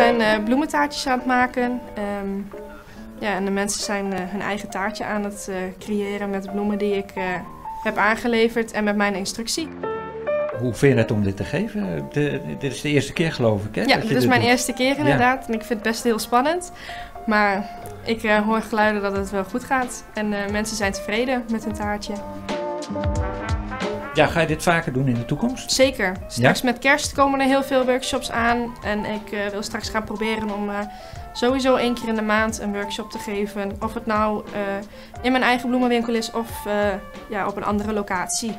zijn uh, bloementaartjes aan het maken. Ehm, ja, en de mensen zijn hun eigen taartje aan het creëren met de bloemen die ik heb aangeleverd en met mijn instructie. Hoe vind je het om dit te geven? De, dit is de eerste keer geloof ik, hè? Ja, dit is mijn eerste keer inderdaad. En ik vind het best heel spannend. Maar ik hoor geluiden dat het wel goed gaat. En mensen zijn tevreden met hun taartje. Ja, ga je dit vaker doen in de toekomst? Zeker. Straks met kerst komen er heel veel workshops aan. En ik uh, wil straks gaan proberen om sowieso één keer in de maand een workshop te geven. Of het nou in mijn eigen bloemenwinkel is of ja, op een andere locatie.